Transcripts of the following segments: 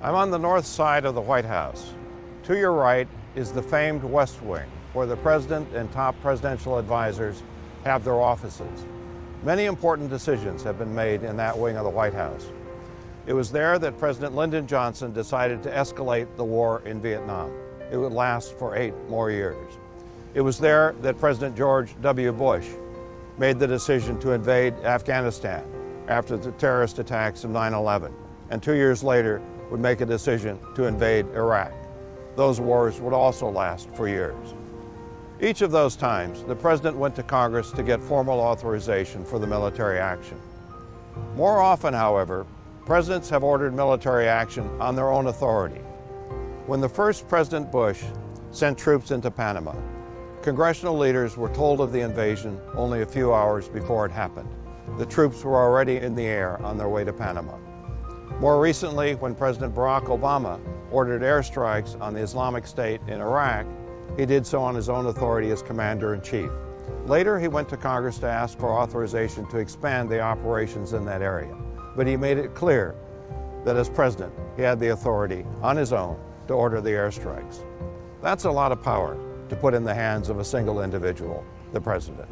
I'm on the north side of the White House. To your right is the famed West Wing, where the President and top presidential advisors have their offices. Many important decisions have been made in that wing of the White House. It was there that President Lyndon Johnson decided to escalate the war in Vietnam. It would last for eight more years. It was there that President George W. Bush made the decision to invade Afghanistan after the terrorist attacks of 9 11, and two years later would make a decision to invade Iraq. Those wars would also last for years. Each of those times, the President went to Congress to get formal authorization for the military action. More often, however, presidents have ordered military action on their own authority. When the first President Bush sent troops into Panama, congressional leaders were told of the invasion only a few hours before it happened. The troops were already in the air on their way to Panama. More recently, when President Barack Obama ordered airstrikes on the Islamic State in Iraq, he did so on his own authority as Commander in Chief. Later, he went to Congress to ask for authorization to expand the operations in that area. But he made it clear that as President, he had the authority on his own to order the airstrikes. That's a lot of power to put in the hands of a single individual, the President.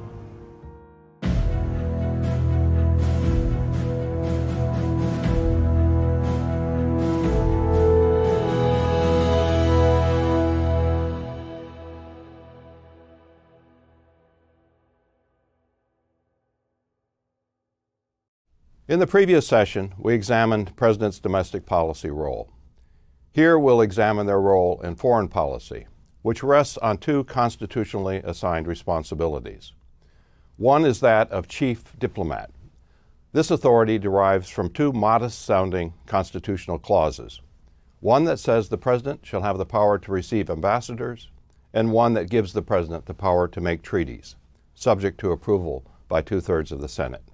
In the previous session, we examined President's domestic policy role. Here we'll examine their role in foreign policy, which rests on two constitutionally assigned responsibilities. One is that of chief diplomat. This authority derives from two modest sounding constitutional clauses one that says the President shall have the power to receive ambassadors, and one that gives the President the power to make treaties, subject to approval by two thirds of the Senate.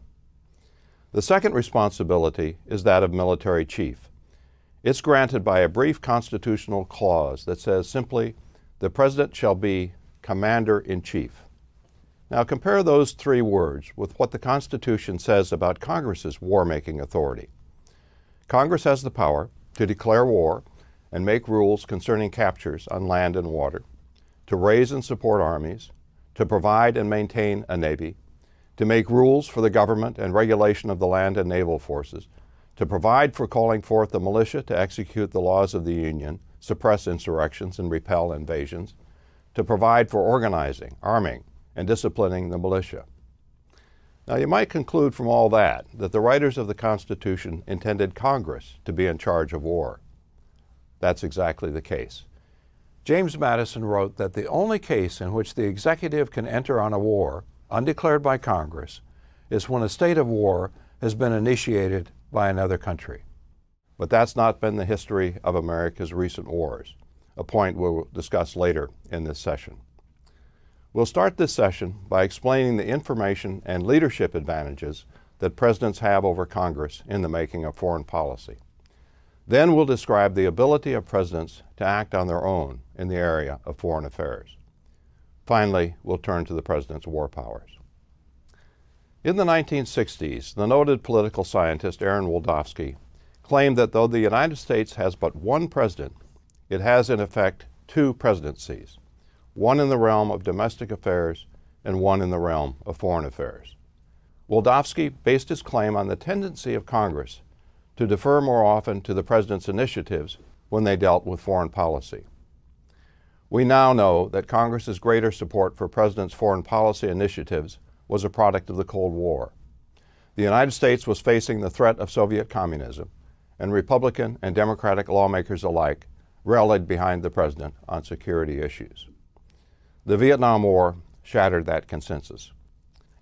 The second responsibility is that of military chief. It's granted by a brief constitutional clause that says simply, the President shall be Commander in Chief. Now compare those three words with what the Constitution says about Congress's war-making authority. Congress has the power to declare war and make rules concerning captures on land and water, to raise and support armies, to provide and maintain a navy, to make rules for the government and regulation of the land and naval forces, to provide for calling forth the militia to execute the laws of the Union, suppress insurrections, and repel invasions, to provide for organizing, arming, and disciplining the militia. Now, you might conclude from all that that the writers of the Constitution intended Congress to be in charge of war. That's exactly the case. James Madison wrote that the only case in which the executive can enter on a war undeclared by Congress, is when a state of war has been initiated by another country. But that's not been the history of America's recent wars, a point we'll discuss later in this session. We'll start this session by explaining the information and leadership advantages that presidents have over Congress in the making of foreign policy. Then we'll describe the ability of presidents to act on their own in the area of foreign affairs. Finally, we'll turn to the president's war powers. In the 1960s, the noted political scientist Aaron Wildavsky claimed that though the United States has but one president, it has in effect two presidencies, one in the realm of domestic affairs and one in the realm of foreign affairs. Wildavsky based his claim on the tendency of Congress to defer more often to the president's initiatives when they dealt with foreign policy. We now know that Congress's greater support for President's foreign policy initiatives was a product of the Cold War. The United States was facing the threat of Soviet communism, and Republican and Democratic lawmakers alike rallied behind the President on security issues. The Vietnam War shattered that consensus.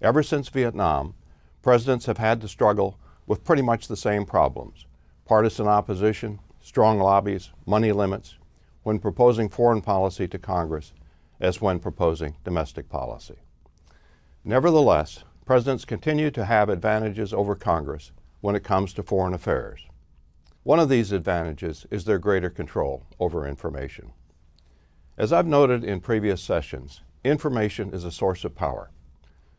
Ever since Vietnam, presidents have had to struggle with pretty much the same problems partisan opposition, strong lobbies, money limits, when proposing foreign policy to Congress as when proposing domestic policy. Nevertheless, presidents continue to have advantages over Congress when it comes to foreign affairs. One of these advantages is their greater control over information. As I've noted in previous sessions, information is a source of power.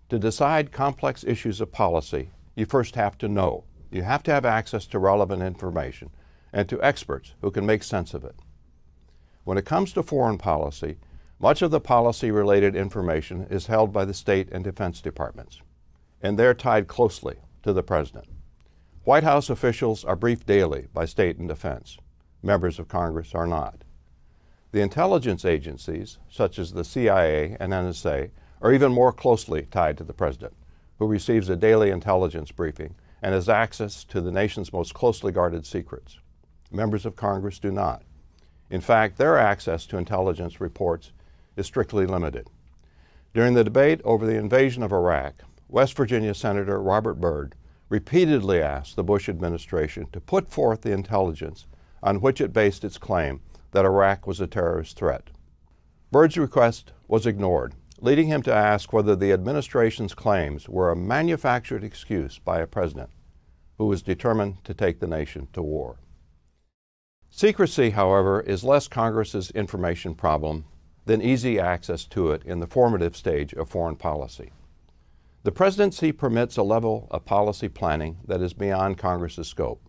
To decide complex issues of policy, you first have to know. You have to have access to relevant information and to experts who can make sense of it. When it comes to foreign policy, much of the policy related information is held by the state and defense departments, and they're tied closely to the President. White House officials are briefed daily by state and defense. Members of Congress are not. The intelligence agencies, such as the CIA and NSA, are even more closely tied to the President, who receives a daily intelligence briefing and has access to the nation's most closely guarded secrets. Members of Congress do not. In fact, their access to intelligence reports is strictly limited. During the debate over the invasion of Iraq, West Virginia Senator Robert Byrd repeatedly asked the Bush administration to put forth the intelligence on which it based its claim that Iraq was a terrorist threat. Byrd's request was ignored, leading him to ask whether the administration's claims were a manufactured excuse by a president who was determined to take the nation to war. Secrecy, however, is less Congress's information problem than easy access to it in the formative stage of foreign policy. The presidency permits a level of policy planning that is beyond Congress's scope.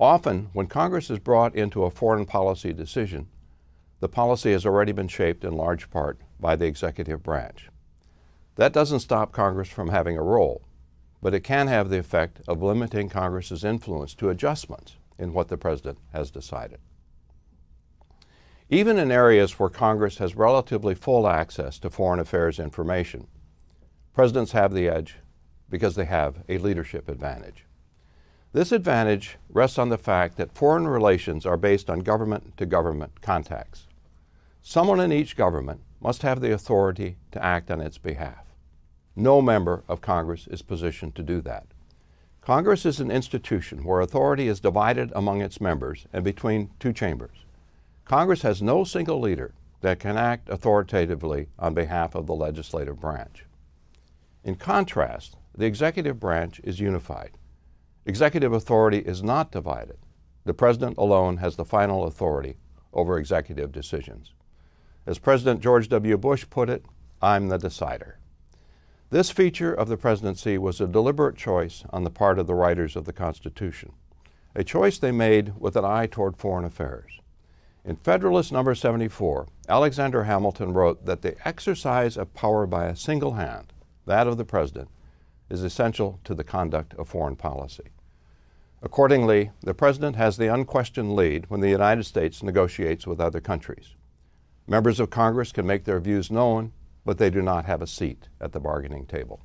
Often, when Congress is brought into a foreign policy decision, the policy has already been shaped in large part by the executive branch. That doesn't stop Congress from having a role, but it can have the effect of limiting Congress's influence to adjustments in what the President has decided. Even in areas where Congress has relatively full access to foreign affairs information, presidents have the edge because they have a leadership advantage. This advantage rests on the fact that foreign relations are based on government to government contacts. Someone in each government must have the authority to act on its behalf. No member of Congress is positioned to do that. Congress is an institution where authority is divided among its members and between two chambers. Congress has no single leader that can act authoritatively on behalf of the legislative branch. In contrast, the executive branch is unified. Executive authority is not divided. The President alone has the final authority over executive decisions. As President George W. Bush put it, I'm the decider. This feature of the presidency was a deliberate choice on the part of the writers of the Constitution, a choice they made with an eye toward foreign affairs. In Federalist number 74, Alexander Hamilton wrote that the exercise of power by a single hand, that of the President, is essential to the conduct of foreign policy. Accordingly, the President has the unquestioned lead when the United States negotiates with other countries. Members of Congress can make their views known but they do not have a seat at the bargaining table.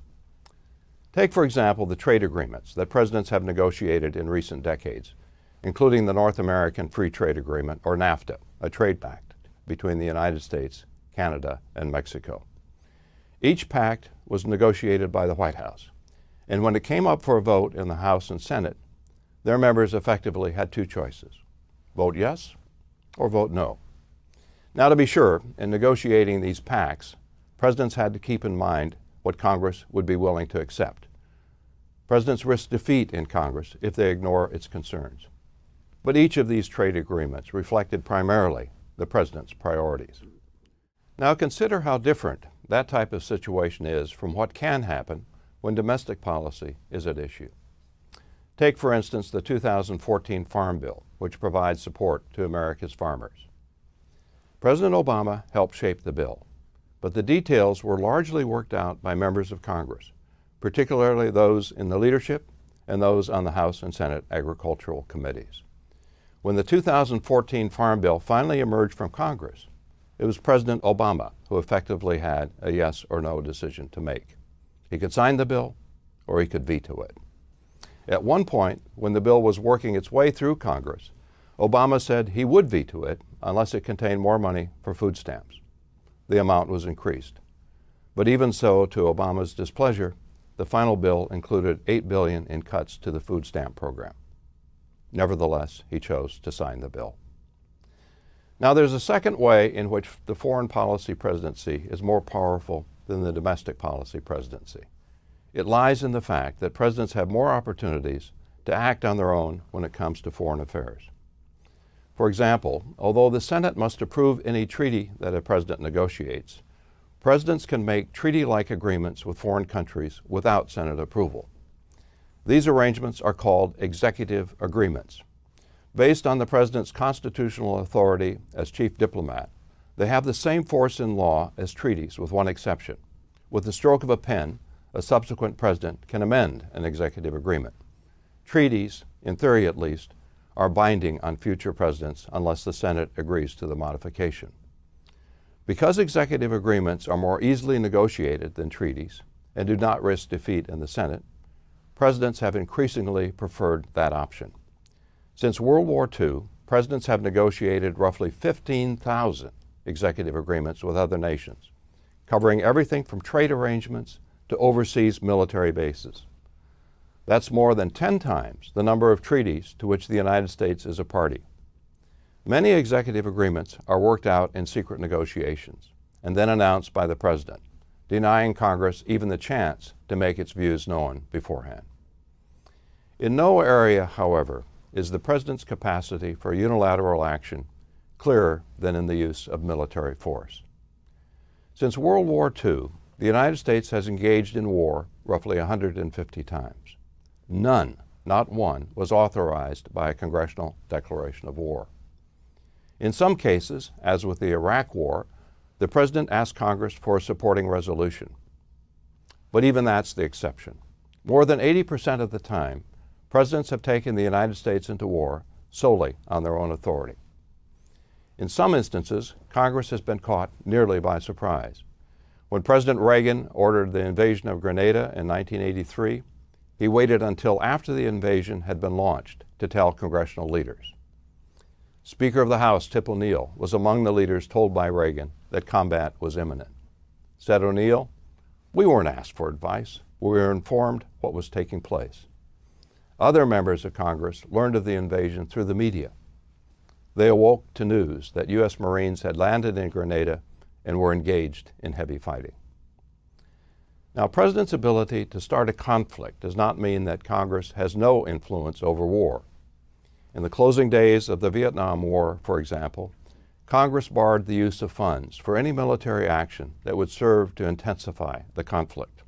Take, for example, the trade agreements that presidents have negotiated in recent decades, including the North American Free Trade Agreement, or NAFTA, a trade pact between the United States, Canada, and Mexico. Each pact was negotiated by the White House, and when it came up for a vote in the House and Senate, their members effectively had two choices vote yes or vote no. Now, to be sure, in negotiating these pacts, presidents had to keep in mind what Congress would be willing to accept. Presidents risk defeat in Congress if they ignore its concerns. But each of these trade agreements reflected primarily the president's priorities. Now consider how different that type of situation is from what can happen when domestic policy is at issue. Take, for instance, the 2014 Farm Bill, which provides support to America's farmers. President Obama helped shape the bill but the details were largely worked out by members of Congress, particularly those in the leadership and those on the House and Senate agricultural committees. When the 2014 Farm Bill finally emerged from Congress, it was President Obama who effectively had a yes or no decision to make. He could sign the bill or he could veto it. At one point, when the bill was working its way through Congress, Obama said he would veto it unless it contained more money for food stamps the amount was increased. But even so, to Obama's displeasure, the final bill included 8 billion in cuts to the food stamp program. Nevertheless, he chose to sign the bill. Now, there's a second way in which the foreign policy presidency is more powerful than the domestic policy presidency. It lies in the fact that presidents have more opportunities to act on their own when it comes to foreign affairs. For example, although the Senate must approve any treaty that a president negotiates, presidents can make treaty-like agreements with foreign countries without Senate approval. These arrangements are called executive agreements. Based on the President's constitutional authority as chief diplomat, they have the same force in law as treaties, with one exception. With the stroke of a pen, a subsequent president can amend an executive agreement. Treaties, in theory at least, are binding on future presidents unless the Senate agrees to the modification. Because executive agreements are more easily negotiated than treaties and do not risk defeat in the Senate, presidents have increasingly preferred that option. Since World War II, presidents have negotiated roughly 15,000 executive agreements with other nations, covering everything from trade arrangements to overseas military bases. That's more than 10 times the number of treaties to which the United States is a party. Many executive agreements are worked out in secret negotiations and then announced by the President, denying Congress even the chance to make its views known beforehand. In no area, however, is the President's capacity for unilateral action clearer than in the use of military force. Since World War II, the United States has engaged in war roughly 150 times. None, not one, was authorized by a congressional declaration of war. In some cases, as with the Iraq War, the President asked Congress for a supporting resolution. But even that's the exception. More than 80% of the time, presidents have taken the United States into war solely on their own authority. In some instances, Congress has been caught nearly by surprise. When President Reagan ordered the invasion of Grenada in 1983, he waited until after the invasion had been launched to tell congressional leaders. Speaker of the House Tip O'Neill was among the leaders told by Reagan that combat was imminent. Said O'Neill, We weren't asked for advice. We were informed what was taking place. Other members of Congress learned of the invasion through the media. They awoke to news that U.S. Marines had landed in Grenada and were engaged in heavy fighting. Now, president's ability to start a conflict does not mean that Congress has no influence over war. In the closing days of the Vietnam War, for example, Congress barred the use of funds for any military action that would serve to intensify the conflict.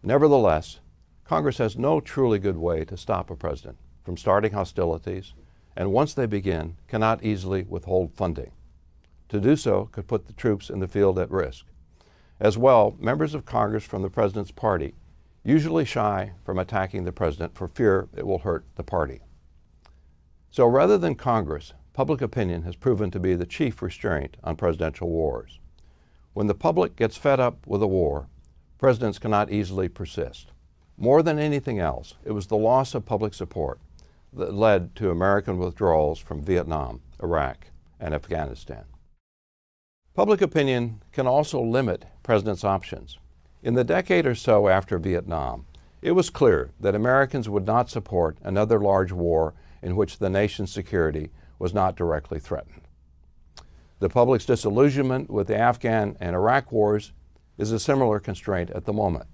Nevertheless, Congress has no truly good way to stop a president from starting hostilities, and once they begin, cannot easily withhold funding. To do so could put the troops in the field at risk. As well, members of Congress from the president's party usually shy from attacking the president for fear it will hurt the party. So rather than Congress, public opinion has proven to be the chief restraint on presidential wars. When the public gets fed up with a war, presidents cannot easily persist. More than anything else, it was the loss of public support that led to American withdrawals from Vietnam, Iraq, and Afghanistan. Public opinion can also limit presidents' options. In the decade or so after Vietnam, it was clear that Americans would not support another large war in which the nation's security was not directly threatened. The public's disillusionment with the Afghan and Iraq wars is a similar constraint at the moment.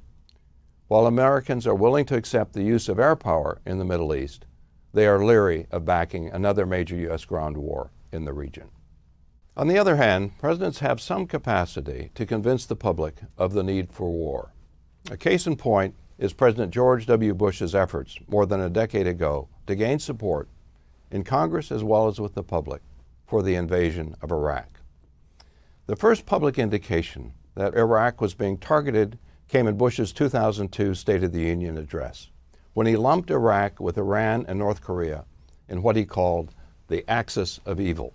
While Americans are willing to accept the use of air power in the Middle East, they are leery of backing another major U.S. ground war in the region. On the other hand, presidents have some capacity to convince the public of the need for war. A case in point is President George W. Bush's efforts more than a decade ago to gain support in Congress as well as with the public for the invasion of Iraq. The first public indication that Iraq was being targeted came in Bush's 2002 State of the Union address, when he lumped Iraq with Iran and North Korea in what he called the axis of evil.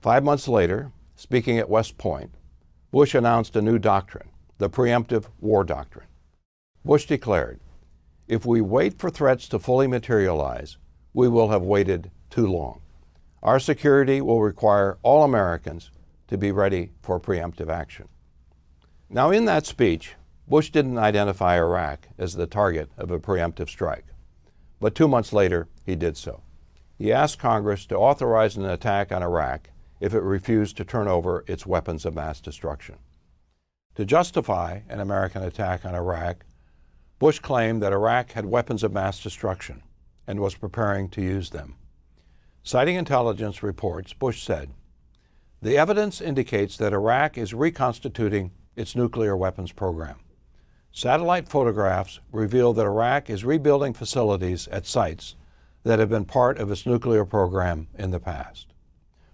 Five months later, speaking at West Point, Bush announced a new doctrine, the preemptive war doctrine. Bush declared, if we wait for threats to fully materialize, we will have waited too long. Our security will require all Americans to be ready for preemptive action. Now, in that speech, Bush didn't identify Iraq as the target of a preemptive strike, but two months later, he did so. He asked Congress to authorize an attack on Iraq if it refused to turn over its weapons of mass destruction. To justify an American attack on Iraq, Bush claimed that Iraq had weapons of mass destruction and was preparing to use them. Citing intelligence reports, Bush said, The evidence indicates that Iraq is reconstituting its nuclear weapons program. Satellite photographs reveal that Iraq is rebuilding facilities at sites that have been part of its nuclear program in the past.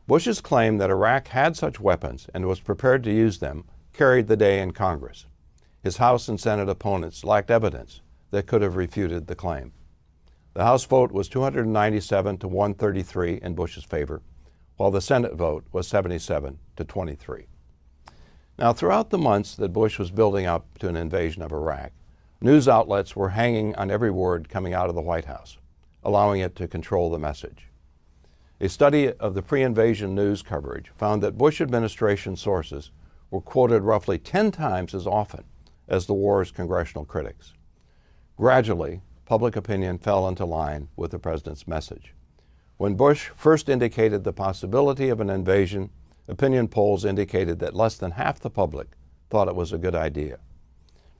Bush's claim that Iraq had such weapons and was prepared to use them carried the day in Congress. His House and Senate opponents lacked evidence that could have refuted the claim. The House vote was 297 to 133 in Bush's favor, while the Senate vote was 77 to 23. Now, throughout the months that Bush was building up to an invasion of Iraq, news outlets were hanging on every word coming out of the White House, allowing it to control the message. A study of the pre invasion news coverage found that Bush administration sources were quoted roughly 10 times as often as the war's congressional critics. Gradually, public opinion fell into line with the president's message. When Bush first indicated the possibility of an invasion, opinion polls indicated that less than half the public thought it was a good idea.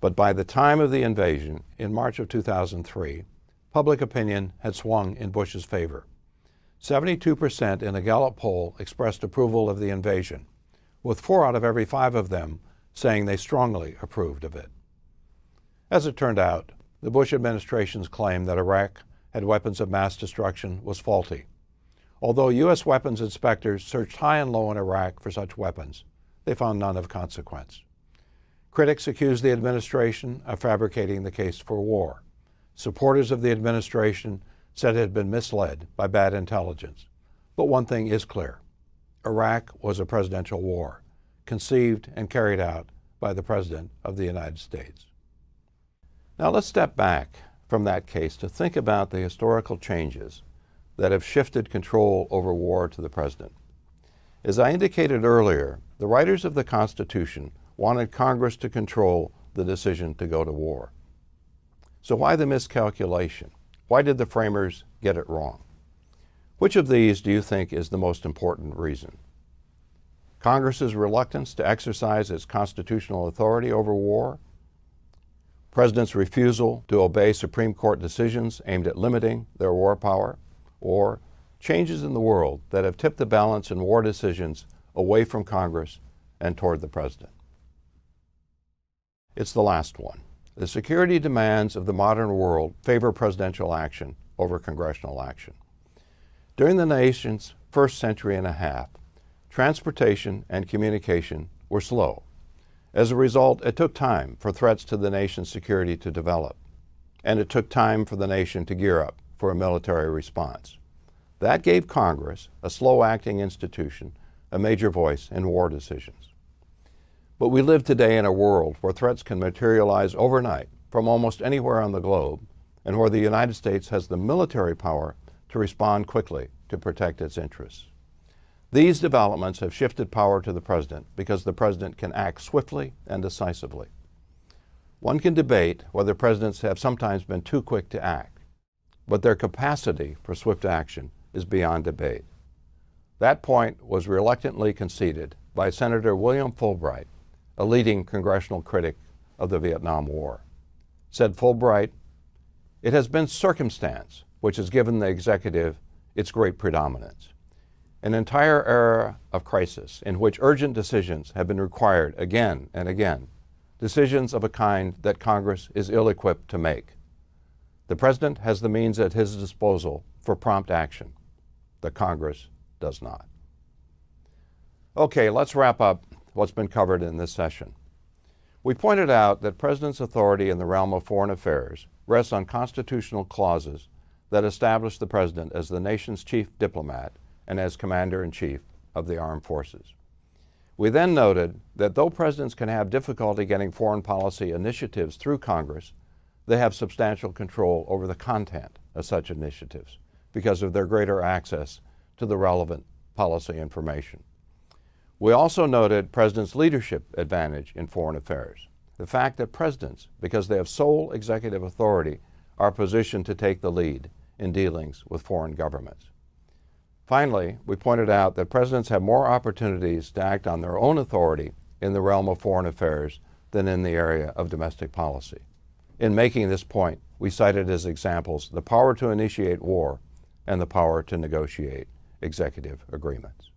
But by the time of the invasion, in March of 2003, public opinion had swung in Bush's favor. 72% in a Gallup poll expressed approval of the invasion, with four out of every five of them saying they strongly approved of it. As it turned out, the Bush administration's claim that Iraq had weapons of mass destruction was faulty. Although U.S. weapons inspectors searched high and low in Iraq for such weapons, they found none of consequence. Critics accused the administration of fabricating the case for war. Supporters of the administration said it had been misled by bad intelligence. But one thing is clear Iraq was a presidential war, conceived and carried out by the President of the United States. Now let's step back from that case to think about the historical changes that have shifted control over war to the President. As I indicated earlier, the writers of the Constitution wanted Congress to control the decision to go to war. So why the miscalculation? Why did the framers get it wrong? Which of these do you think is the most important reason? Congress's reluctance to exercise its constitutional authority over war? President's refusal to obey Supreme Court decisions aimed at limiting their war power? Or changes in the world that have tipped the balance in war decisions away from Congress and toward the President? It's the last one. The security demands of the modern world favor presidential action over congressional action. During the nation's first century and a half, transportation and communication were slow. As a result, it took time for threats to the nation's security to develop, and it took time for the nation to gear up for a military response. That gave Congress, a slow acting institution, a major voice in war decisions. But we live today in a world where threats can materialize overnight from almost anywhere on the globe, and where the United States has the military power to respond quickly to protect its interests. These developments have shifted power to the President because the President can act swiftly and decisively. One can debate whether presidents have sometimes been too quick to act, but their capacity for swift action is beyond debate. That point was reluctantly conceded by Senator William Fulbright a leading congressional critic of the Vietnam War. Said Fulbright, It has been circumstance which has given the executive its great predominance. An entire era of crisis in which urgent decisions have been required again and again, decisions of a kind that Congress is ill equipped to make. The President has the means at his disposal for prompt action. The Congress does not. Okay, let's wrap up what's been covered in this session. We pointed out that President's authority in the realm of foreign affairs rests on constitutional clauses that establish the President as the nation's chief diplomat and as Commander in Chief of the Armed Forces. We then noted that though presidents can have difficulty getting foreign policy initiatives through Congress, they have substantial control over the content of such initiatives because of their greater access to the relevant policy information. We also noted presidents' leadership advantage in foreign affairs. The fact that presidents, because they have sole executive authority, are positioned to take the lead in dealings with foreign governments. Finally, we pointed out that presidents have more opportunities to act on their own authority in the realm of foreign affairs than in the area of domestic policy. In making this point, we cited as examples the power to initiate war and the power to negotiate executive agreements.